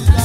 Yeah.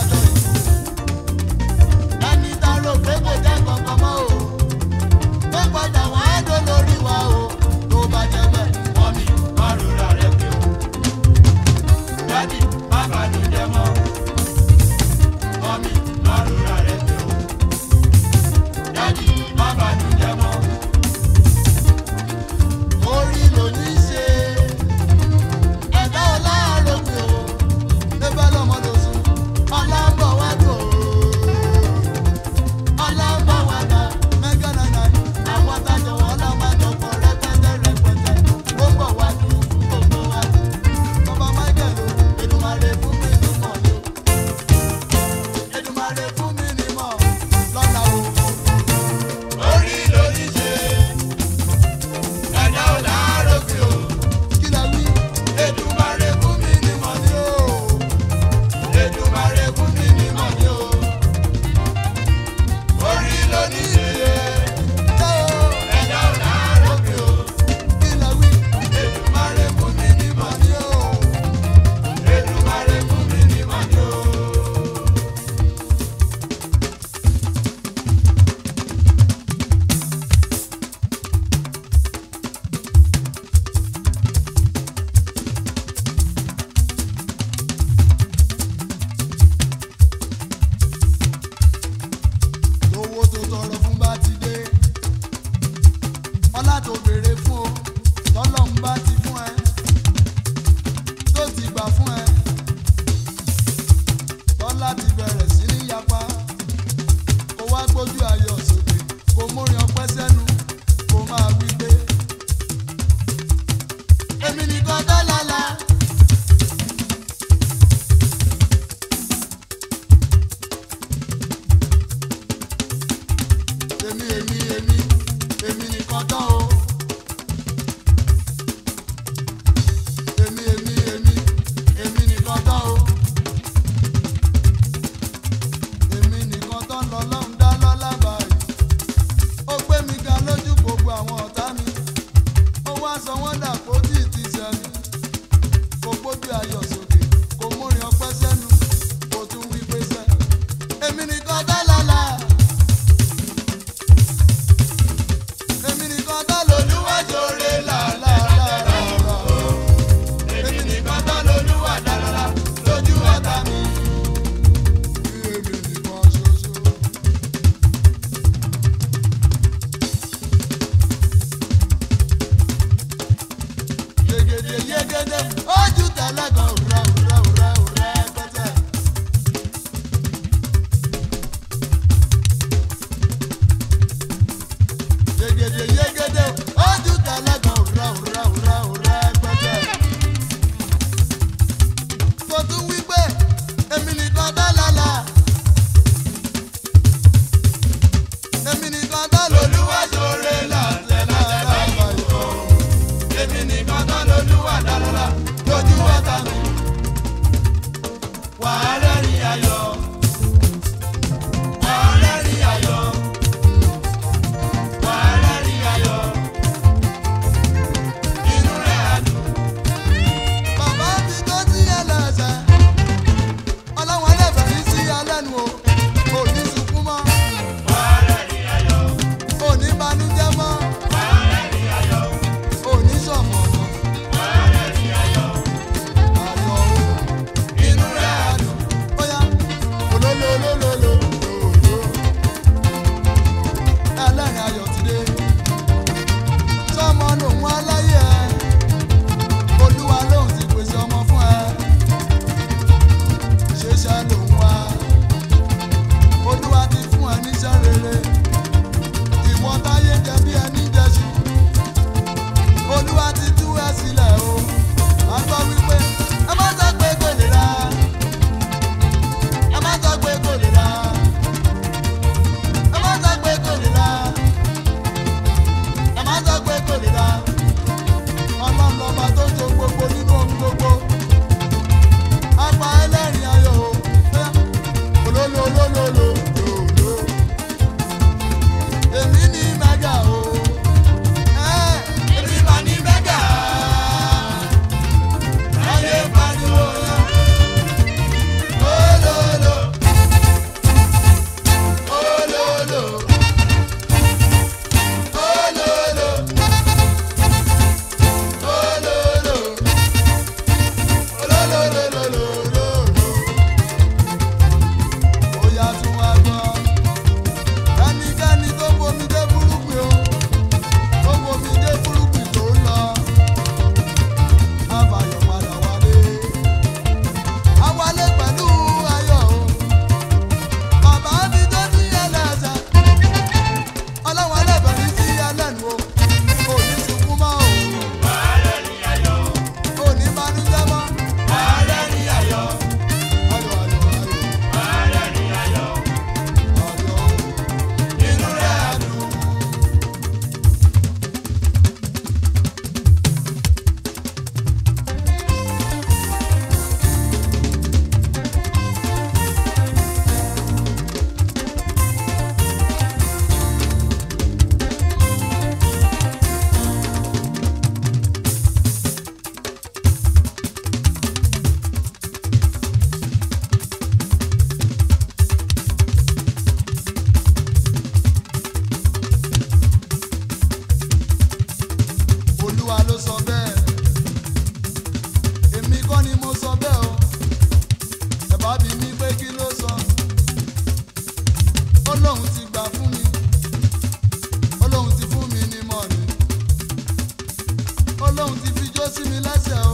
ọlọ́run ti fi jó sí mi lẹ́sẹ̀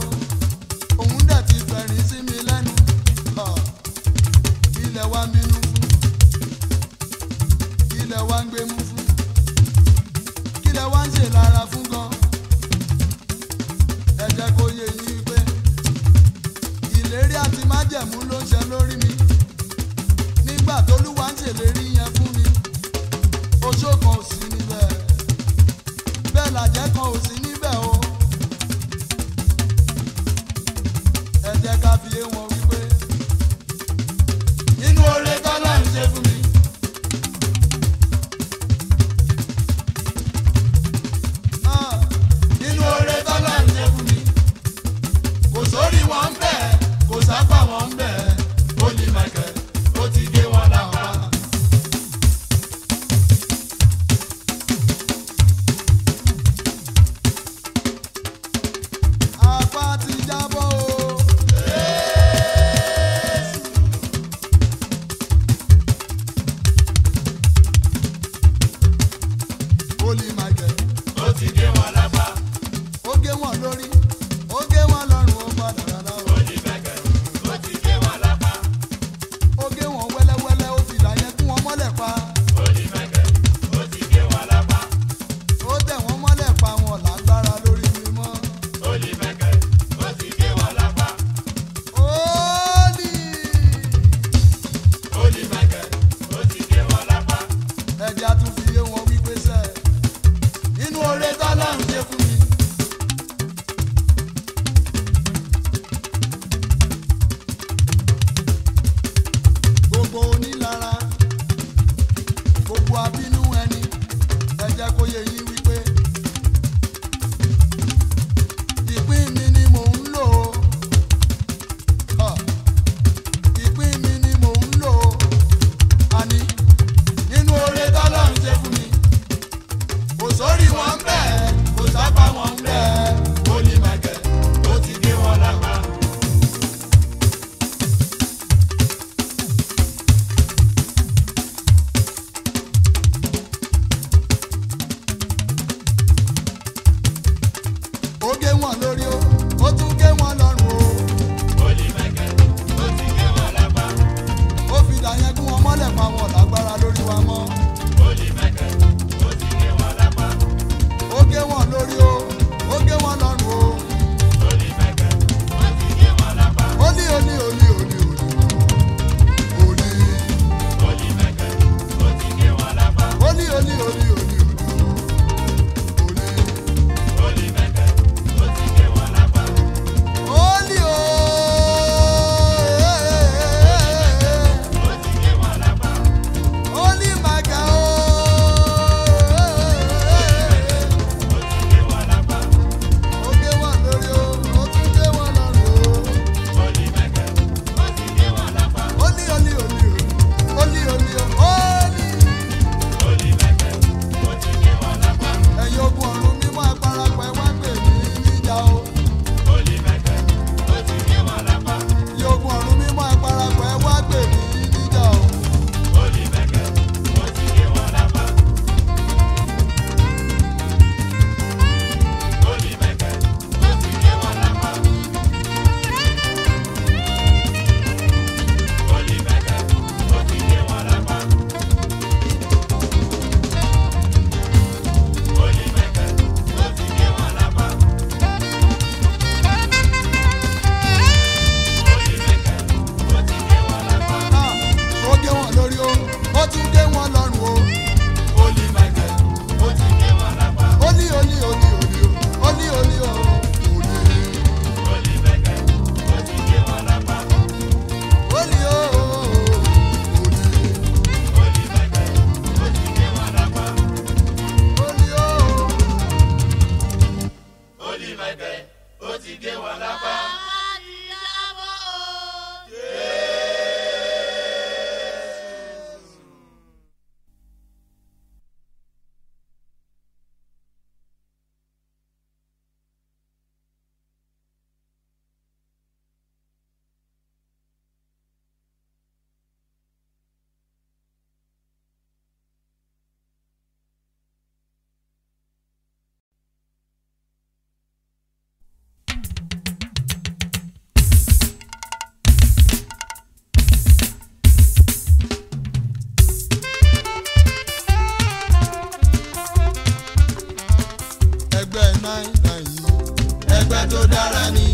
ẹgbẹ́ tó dára ni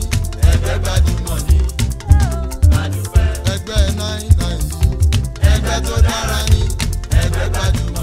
ẹgbẹ́ gbajúmọ̀ ni ẹgbẹ́ nine ẹgbẹ́ tó dára ni ẹgbẹ́ gbajúmọ̀.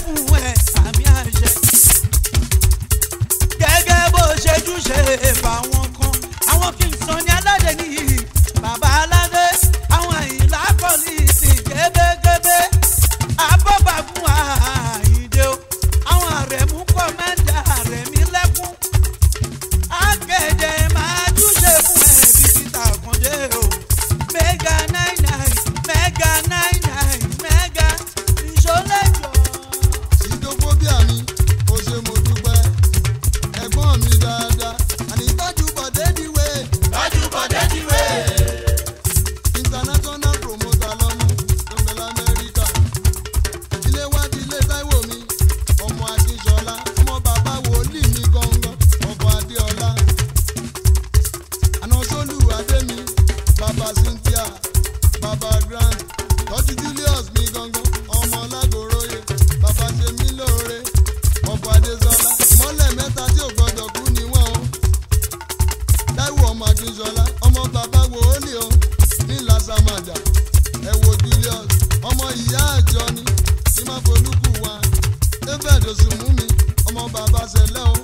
fún ẹ sàmì àṣẹ gẹ́gẹ́ bó ṣe túnṣe fáwọn. ṣoṣù mú mi ọmọ bàbá ṣẹlẹ̀ o.